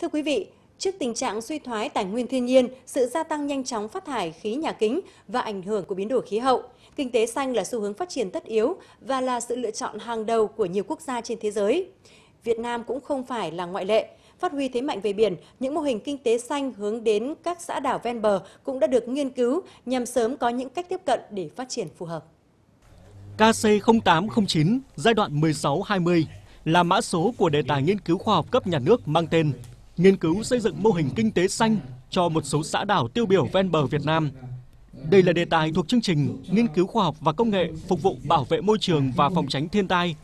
Thưa quý vị, trước tình trạng suy thoái tài nguyên thiên nhiên, sự gia tăng nhanh chóng phát thải khí nhà kính và ảnh hưởng của biến đổi khí hậu, kinh tế xanh là xu hướng phát triển tất yếu và là sự lựa chọn hàng đầu của nhiều quốc gia trên thế giới. Việt Nam cũng không phải là ngoại lệ. Phát huy thế mạnh về biển, những mô hình kinh tế xanh hướng đến các xã đảo ven bờ cũng đã được nghiên cứu nhằm sớm có những cách tiếp cận để phát triển phù hợp. KC0809 giai đoạn 16-20 là mã số của đề tài nghiên cứu khoa học cấp nhà nước mang tên Nghiên cứu xây dựng mô hình kinh tế xanh cho một số xã đảo tiêu biểu ven bờ Việt Nam. Đây là đề tài thuộc chương trình Nghiên cứu khoa học và công nghệ phục vụ bảo vệ môi trường và phòng tránh thiên tai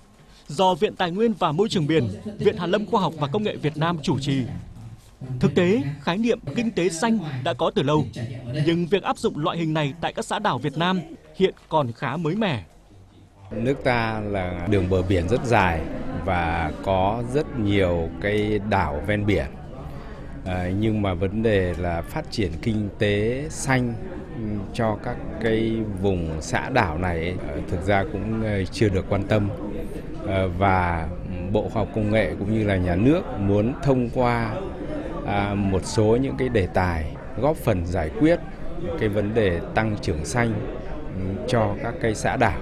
do Viện Tài nguyên và Môi trường biển, Viện Hàn lâm Khoa học và Công nghệ Việt Nam chủ trì. Thực tế, khái niệm kinh tế xanh đã có từ lâu, nhưng việc áp dụng loại hình này tại các xã đảo Việt Nam hiện còn khá mới mẻ. Nước ta là đường bờ biển rất dài và có rất nhiều cái đảo ven biển. À, nhưng mà vấn đề là phát triển kinh tế xanh ừ, cho các cái vùng xã đảo này ờ, thực ra cũng ờ, chưa được quan tâm. À, và Bộ Khoa học Công nghệ cũng như là nhà nước muốn thông qua à, một số những cái đề tài góp phần giải quyết cái vấn đề tăng trưởng xanh ừ, cho các cái xã đảo.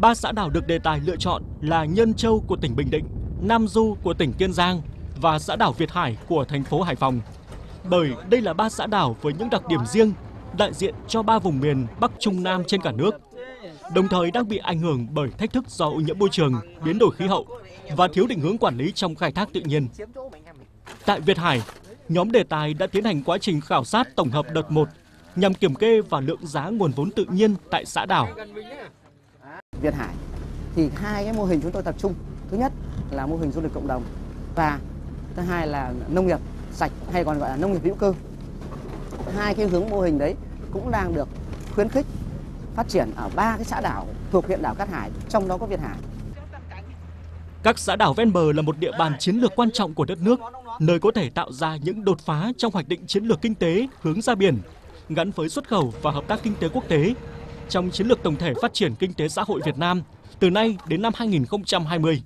Ba xã đảo được đề tài lựa chọn là Nhân Châu của tỉnh Bình Định, Nam Du của tỉnh Kiên Giang và xã đảo Việt Hải của thành phố Hải Phòng. Bởi đây là ba xã đảo với những đặc điểm riêng, đại diện cho ba vùng miền Bắc Trung Nam trên cả nước. Đồng thời đang bị ảnh hưởng bởi thách thức do ô nhiễm môi trường, biến đổi khí hậu và thiếu định hướng quản lý trong khai thác tự nhiên. Tại Việt Hải, nhóm đề tài đã tiến hành quá trình khảo sát tổng hợp đợt 1 nhằm kiểm kê và lượng giá nguồn vốn tự nhiên tại xã đảo. Việt Hải thì hai cái mô hình chúng tôi tập trung thứ nhất là mô hình du lịch cộng đồng và thứ hai là nông nghiệp sạch hay còn gọi là nông nghiệp hữu cơ. Hai cái hướng mô hình đấy cũng đang được khuyến khích phát triển ở ba cái xã đảo thuộc huyện đảo Cát Hải trong đó có Việt Hải. Các xã đảo ven bờ là một địa bàn chiến lược quan trọng của đất nước, nơi có thể tạo ra những đột phá trong hoạch định chiến lược kinh tế hướng ra biển, gắn với xuất khẩu và hợp tác kinh tế quốc tế. Trong chiến lược tổng thể phát triển kinh tế xã hội Việt Nam từ nay đến năm 2020.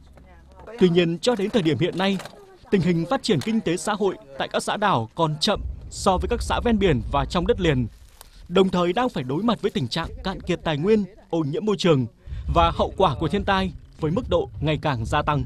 Tuy nhiên, cho đến thời điểm hiện nay, tình hình phát triển kinh tế xã hội tại các xã đảo còn chậm so với các xã ven biển và trong đất liền, đồng thời đang phải đối mặt với tình trạng cạn kiệt tài nguyên, ô nhiễm môi trường và hậu quả của thiên tai với mức độ ngày càng gia tăng.